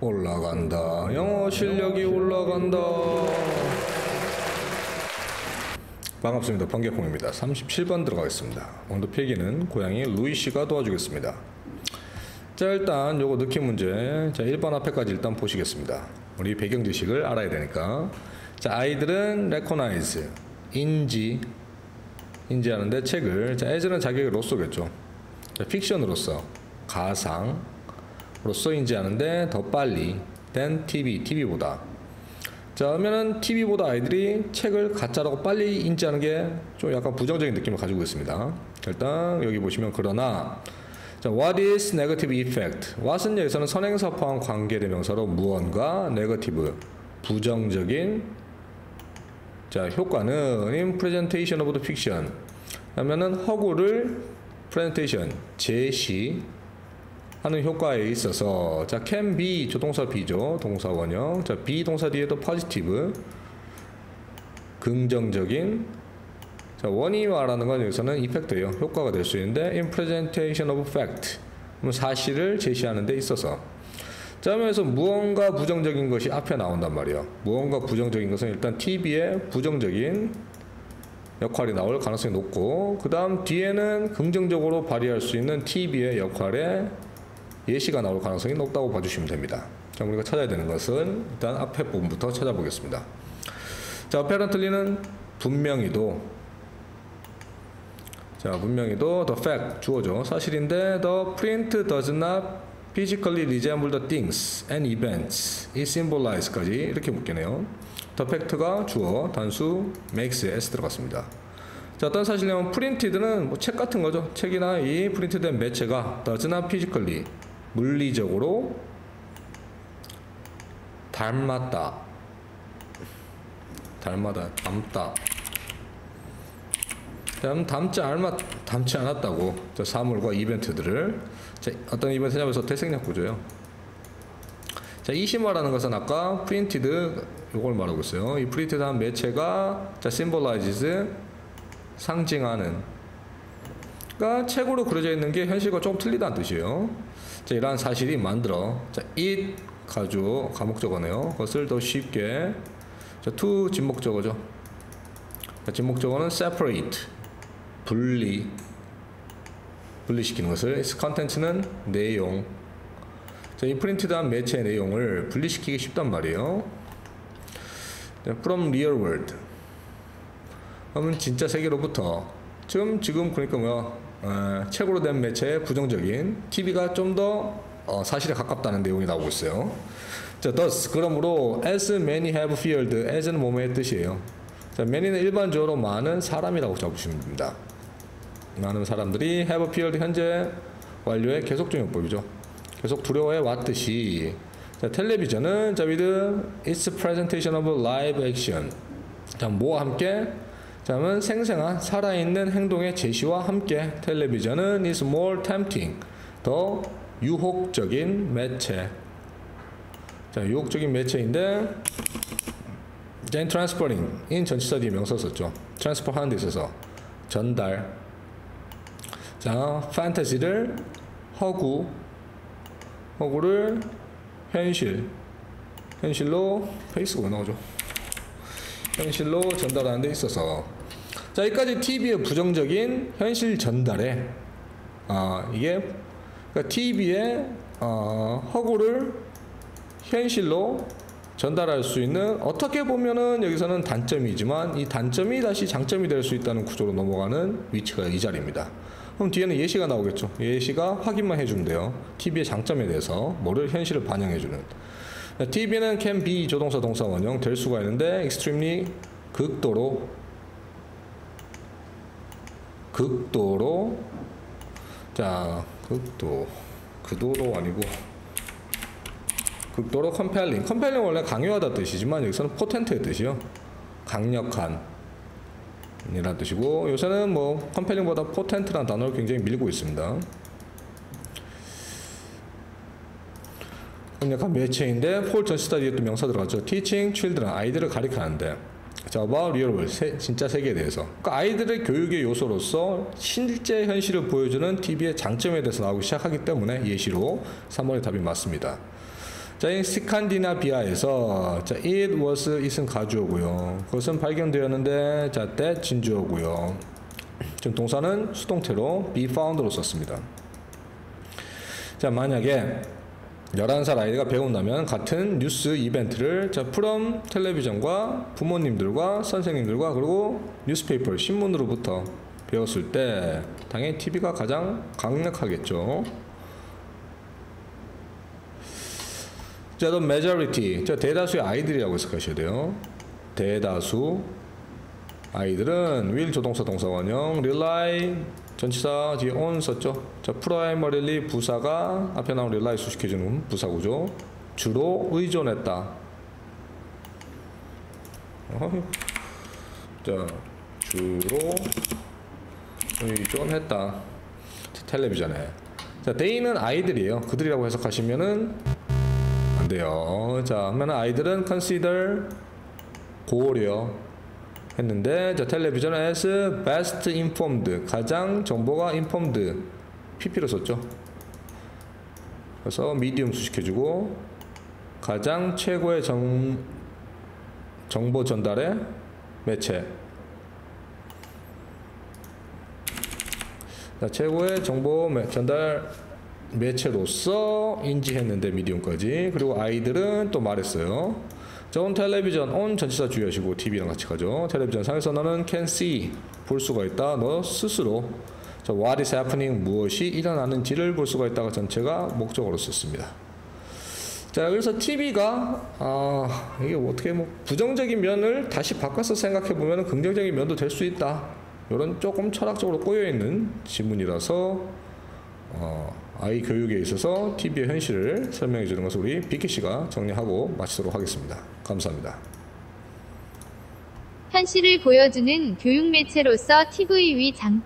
올라간다. 영어 실력이 올라간다. 반갑습니다. 번개콩입니다. 37번 들어가겠습니다. 오늘 필기는 고양이 루이 씨가 도와주겠습니다. 자, 일단 요거 느낌 문제. 자, 1번 앞에까지 일단 보시겠습니다. 우리 배경 지식을 알아야 되니까. 자, 아이들은 recognize, 인지, 인지하는데 책을, 자, as는 자기의 로쏘겠죠. 자, 픽션으로서, 가상, 로서 인지하는데 더 빨리 than TV, TV보다. 자, 그러면은 TV보다 아이들이 책을 가짜라고 빨리 인지하는 게 좀 약간 부정적인 느낌을 가지고 있습니다. 일단 여기 보시면 그러나 자, what is negative effect? what은 여기서는 선행사 포함 관계대명사로 무언가 negative 부정적인 자, 효과는 in presentation of the fiction 하면은 허구를 presentation 제시 하는 효과에 있어서 자 can be 조동사 be죠. 동사 원형. 자 be 동사 뒤에도 positive 긍정적인. 자 원이 말하는 건 여기서는 이펙트예요. 효과가 될 수 있는데 in presentation of fact. 사실을 제시하는 데 있어서. 자 그러면서 무언가 부정적인 것이 앞에 나온단 말이에요. 무언가 부정적인 것은 일단 TV의 부정적인 역할이 나올 가능성이 높고 그 다음 뒤에는 긍정적으로 발휘할 수 있는 TV의 역할에 예시가 나올 가능성이 높다고 봐주시면 됩니다. 자, 우리가 찾아야 되는 것은 일단 앞에 부분부터 찾아보겠습니다. 자, apparently는 분명히도 자, 분명히도 the fact 주어죠. 사실인데 the print does not physically resemble the things and events it symbolizes까지 이렇게 묶이네요. the fact가 주어, 단수 makes s 들어갔습니다. 자, 어떤 사실이냐면 프린티드는 뭐 책 같은 거죠. 책이나 이 프린트된 매체가 does not physically 물리적으로 닮았다. 닮았다. 닮다. 닮, 닮지 않았, 닮지 않았다고. 저 사물과 이벤트들을. 자, 어떤 이벤트냐면 대생략 구조예요. 자, it이 말하는 것은 아까 printed 요걸 말하고 있어요. 이 printed한 매체가 자, symbolizes 상징하는 그러니까 책으로 그려져 있는 게 현실과 조금 틀리다는 뜻이에요. 자, 이러한 사실이 만들어. 자, it 가주 가목적어네요. 그것을 더 쉽게. 자, to 진목적어죠. 자, 진목적어는 separate. 분리. 분리시키는 것을. content는 내용. 자, 이 프린트드한 매체의 내용을 분리시키기 쉽단 말이에요. 자, from real world. 그러면 진짜 세계로부터. 지금 지금 그러니까 뭐야 어, 책으로 된 매체의 부정적인 TV가 좀더 어, 사실에 가깝다는 내용이 나오고 있어요. 자, thus 그러므로 as many have feared as는 뭐뭐의 뜻이에요. 자, many는 일반적으로 많은 사람이라고 잡으시면 됩니다. 많은 사람들이 have feared 현재 완료의 계속적 용법이죠. 계속 두려워해 왔듯이 자, 텔레비전은 자, with its presentation of live action 자, 뭐와 함께 자면 생생한 살아있는 행동의 제시와 함께 텔레비전은 is more tempting. 더 유혹적인 매체. 자 유혹적인 매체인데 then transferring in 전치사 뒤에 명사 썼죠. transfer 하는 데 있어서 전달. 자 판타지를 허구 허구를 현실. 현실로 페이스가 나오죠 현실로 전달하는 데 있어서 자 여기까지 TV의 부정적인 현실 전달에 아 이게 그러니까 TV의 어, 허구를 현실로 전달할 수 있는 어떻게 보면은 여기서는 단점이지만 이 단점이 다시 장점이 될 수 있다는 구조로 넘어가는 위치가 이 자리입니다. 그럼 뒤에는 예시가 나오겠죠. 예시가 확인만 해주면 돼요. TV의 장점에 대해서 뭐를 현실을 반영해주는. TV는 can be 조동사 동사 원형 될 수가 있는데 extremely 극도로 극도로 자 극도. 그도로 아니고 극도로 compelling. compelling 원래 강요하다 뜻이지만 여기서는 potent의 뜻이요. 강력한 이라는 뜻이고 요새는 뭐 compelling보다 potent라는 단어를 굉장히 밀고 있습니다 강력한 매체인데 for 전치사 뒤에 또 명사 들어갔죠 teaching children 아이들을 가리키는데 자, about real world, 세, 진짜 세계에 대해서. 그러니까 아이들의 교육의 요소로서 실제 현실을 보여주는 TV의 장점에 대해서 나오기 시작하기 때문에 예시로 3번의 답이 맞습니다. 자, 이 스칸디나비아에서 자, it was it은 가주어고요. 그것은 발견되었는데 자, that 진주어고요. 지금 동사는 수동태로 be found로 썼습니다. 자, 만약에 11살 아이가 배운다면 같은 뉴스 이벤트를 자, 프롬 텔레비전과 부모님들과 선생님들과 그리고 뉴스페이퍼 신문으로부터 배웠을 때 당연히 TV가 가장 강력하겠죠. 자, the majority. 자, 대다수의 아이들이라고 해석하셔야 돼요. 대다수 아이들은 will 조동사 동사원형 rely 전치사 뒤에 on 썼죠. 자, primarily 부사가 앞에 나온 rely 수식해주는 부사구죠. 주로 의존했다. 자, 주로 의존했다. 텔레비전에. 자, they는 아이들이에요. 그들이라고 해석하시면은 안 돼요. 자, 그러면 아이들은 consider 고려 했는데 자, 텔레비전 as best informed 가장 정보가 informed PP로 썼죠. 그래서 medium 수식해주고 가장 최고의 정 정보 전달의 매체. 자, 최고의 정보 매- 전달 매체로서 인지했는데 미디움까지 그리고 아이들은 또 말했어요. 자, 온 텔레비전 온 전치사 주의하시고 TV랑 같이 가죠. 텔레비전 상에서 너는 can see 볼 수가 있다. 너 스스로 자, what is happening 무엇이 일어나는지를 볼 수가 있다가 전체가 목적어로 썼습니다. 자, 그래서 TV가 아, 이게 어떻게 뭐 부정적인 면을 다시 바꿔서 생각해 보면 긍정적인 면도 될 수 있다. 이런 조금 철학적으로 꼬여 있는 지문이라서 어, 아이 교육에 있어서 TV의 현실을 설명해 주는 것을 우리 비키 씨가 정리하고 마치도록 하겠습니다. 감사합니다. 현실을 보여주는 교육 매체로서 TV 위 장,